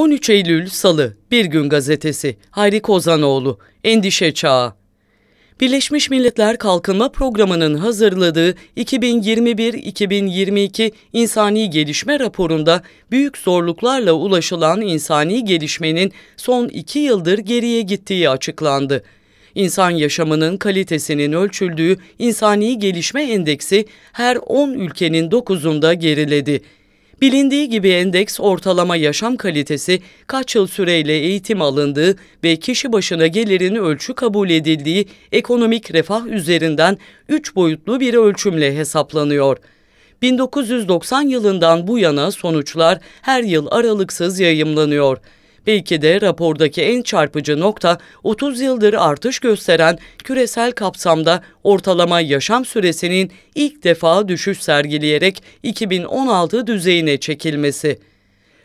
13 Eylül Salı Bir Gün Gazetesi Hayri Kozanoğlu Endişe Çağı Birleşmiş Milletler Kalkınma Programı'nın hazırladığı 2021-2022 İnsani Gelişme raporunda büyük zorluklarla ulaşılan insani gelişmenin son iki yıldır geriye gittiği açıklandı. İnsan yaşamının kalitesinin ölçüldüğü İnsani Gelişme Endeksi her 10 ülkenin 9'unda geriledi. Bilindiği gibi endeks ortalama yaşam kalitesi kaç yıl süreyle eğitim alındığı ve kişi başına gelirin ölçü kabul edildiği ekonomik refah üzerinden 3 boyutlu bir ölçümle hesaplanıyor. 1990 yılından bu yana sonuçlar her yıl aralıksız yayımlanıyor. Belki de rapordaki en çarpıcı nokta 30 yıldır artış gösteren küresel kapsamda ortalama yaşam süresinin ilk defa düşüş sergileyerek 2016 düzeyine çekilmesi.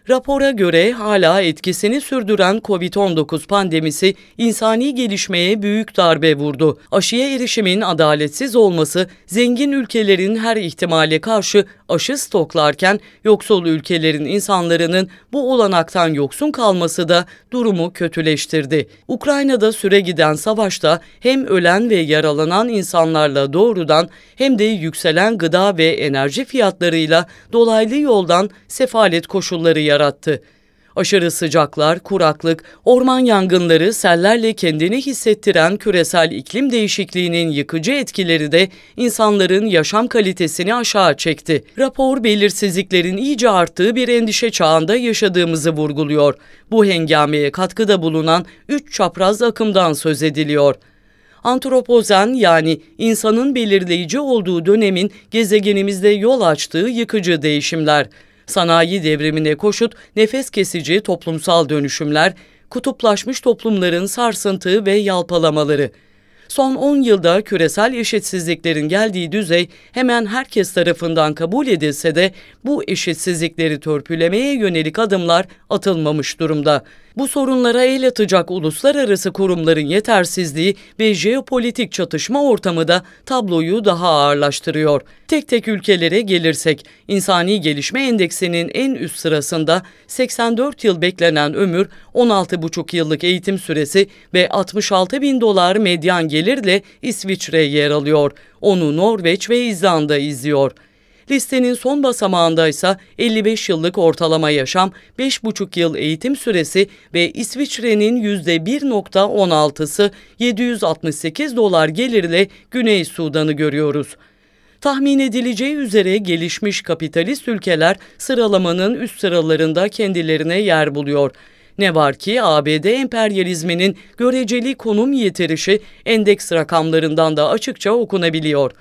Rapora göre hala etkisini sürdüren COVID-19 pandemisi insani gelişmeye büyük darbe vurdu. Aşıya erişimin adaletsiz olması zengin ülkelerin her ihtimale karşı aşı stoklarken yoksul ülkelerin insanların bu olanaktan yoksun kalması da durumu kötüleştirdi. Ukrayna'da süre giden savaşta hem ölen ve yaralanan insanlarla doğrudan hem de yükselen gıda ve enerji fiyatlarıyla dolaylı yoldan sefalet koşulları yarattı. Aşırı sıcaklar, kuraklık, orman yangınları, sellerle kendini hissettiren küresel iklim değişikliğinin yıkıcı etkileri de insanların yaşam kalitesini aşağı çekti. Rapor belirsizliklerin iyice arttığı bir endişe çağında yaşadığımızı vurguluyor. Bu hengameye katkıda bulunan üç çapraz akımdan söz ediliyor antropozen yani insanın belirleyici olduğu dönemin gezegenimizde yol açtığı yıkıcı değişimler, sanayi devrimine koşut nefes kesici toplumsal dönüşümler, kutuplaşmış toplumların sarsıntı ve yalpalamaları. Son 10 yılda küresel eşitsizliklerin geldiği düzey hemen herkes tarafından kabul edilse de bu eşitsizlikleri törpülemeye yönelik adımlar atılmamış durumda. Bu sorunlara el atacak uluslararası kurumların yetersizliği ve jeopolitik çatışma ortamı da tabloyu daha ağırlaştırıyor. Tek tek ülkelere gelirsek, insani gelişme endeksinin en üst sırasında 84 yıl beklenen ömür, 16,5 yıllık eğitim süresi ve 66 bin dolar medyan gelirle İsviçre yer alıyor. Onu Norveç ve İzlanda izliyor. Listenin son basamağında ise 55 yıllık ortalama yaşam, 5,5 yıl eğitim süresi ve İsviçre'nin %1.16'sı 768 dolar gelirle Güney Sudan'ı görüyoruz. Tahmin edileceği üzere gelişmiş kapitalist ülkeler sıralamanın üst sıralarında kendilerine yer buluyor. Ne var ki ABD emperyalizminin göreceli konum yitirişi endeks rakamlarından da açıkça okunabiliyor.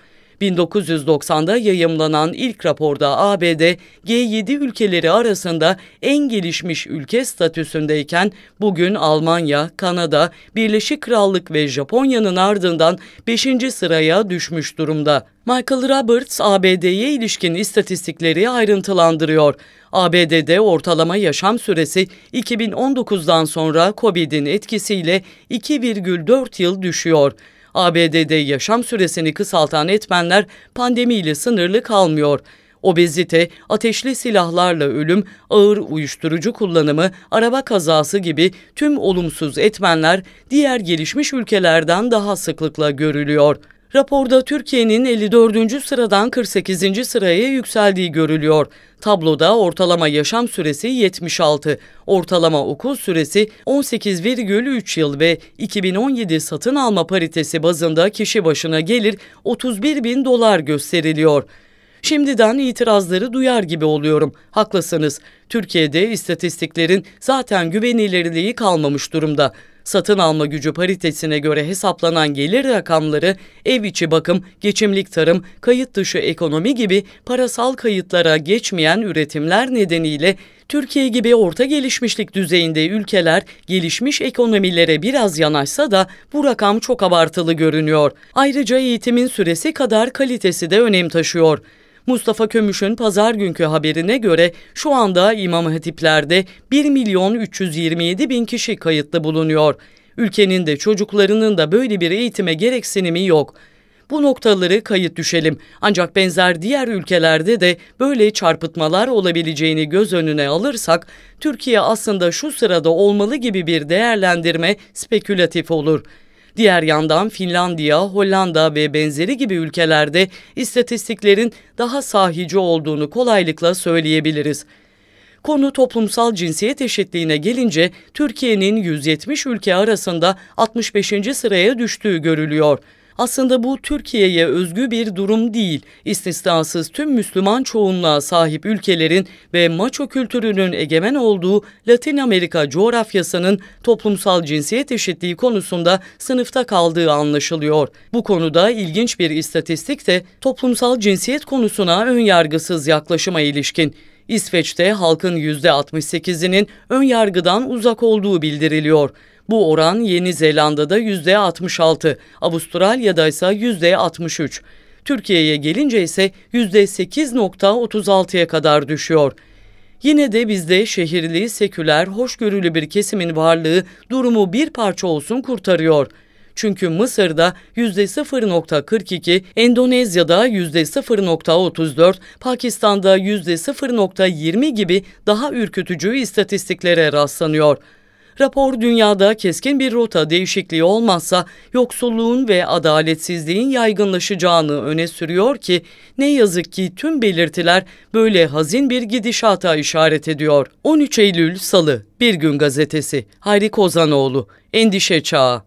1990'da yayımlanan ilk raporda ABD, G7 ülkeleri arasında en gelişmiş ülke statüsündeyken bugün Almanya, Kanada, Birleşik Krallık ve Japonya'nın ardından 5. sıraya düşmüş durumda. Michael Roberts ABD'ye ilişkin istatistikleri ayrıntılandırıyor. ABD'de ortalama yaşam süresi 2019'dan sonra COVID'in etkisiyle 2,4 yıl düşüyor. ABD'de yaşam süresini kısaltan etmenler pandemiyle sınırlı kalmıyor. Obezite, ateşli silahlarla ölüm, ağır uyuşturucu kullanımı, araba kazası gibi tüm olumsuz etmenler diğer gelişmiş ülkelerden daha sıklıkla görülüyor. Raporda Türkiye'nin 54. sıradan 48. sıraya yükseldiği görülüyor. Tabloda ortalama yaşam süresi 76, ortalama okul süresi 18,3 yıl ve 2017 satın alma paritesi bazında kişi başına gelir 31 bin dolar gösteriliyor. Şimdiden itirazları duyar gibi oluyorum. Haklısınız. Türkiye'de istatistiklerin zaten güvenilirliği kalmamış durumda satın alma gücü paritesine göre hesaplanan gelir rakamları ev içi bakım, geçimlik tarım, kayıt dışı ekonomi gibi parasal kayıtlara geçmeyen üretimler nedeniyle Türkiye gibi orta gelişmişlik düzeyinde ülkeler gelişmiş ekonomilere biraz yanaşsa da bu rakam çok abartılı görünüyor. Ayrıca eğitimin süresi kadar kalitesi de önem taşıyor. Mustafa Kömüş'ün pazar günkü haberine göre şu anda İmam Hatipler'de 1 milyon 327 bin kişi kayıtlı bulunuyor. Ülkenin de çocuklarının da böyle bir eğitime gereksinimi yok. Bu noktaları kayıt düşelim. Ancak benzer diğer ülkelerde de böyle çarpıtmalar olabileceğini göz önüne alırsak, Türkiye aslında şu sırada olmalı gibi bir değerlendirme spekülatif olur. Diğer yandan Finlandiya, Hollanda ve benzeri gibi ülkelerde istatistiklerin daha sahici olduğunu kolaylıkla söyleyebiliriz. Konu toplumsal cinsiyet eşitliğine gelince Türkiye'nin 170 ülke arasında 65. sıraya düştüğü görülüyor. Aslında bu Türkiye'ye özgü bir durum değil. İstisnasız tüm Müslüman çoğunluğa sahip ülkelerin ve maço kültürünün egemen olduğu Latin Amerika coğrafyasının toplumsal cinsiyet eşitliği konusunda sınıfta kaldığı anlaşılıyor. Bu konuda ilginç bir istatistik de toplumsal cinsiyet konusuna ön yargısız yaklaşıma ilişkin. İsveç'te halkın %68'inin ön yargıdan uzak olduğu bildiriliyor. Bu oran Yeni Zelanda'da %66, Avustralya'da ise %63. Türkiye'ye gelince ise %8.36'ya kadar düşüyor. Yine de bizde şehirli, seküler, hoşgörülü bir kesimin varlığı durumu bir parça olsun kurtarıyor. Çünkü Mısır'da %0.42, Endonezya'da %0.34, Pakistan'da %0.20 gibi daha ürkütücü istatistiklere rastlanıyor. Rapor dünyada keskin bir rota değişikliği olmazsa yoksulluğun ve adaletsizliğin yaygınlaşacağını öne sürüyor ki ne yazık ki tüm belirtiler böyle hazin bir gidişata işaret ediyor. 13 Eylül Salı Bir Gün Gazetesi Hayri Kozanoğlu Endişe Çağı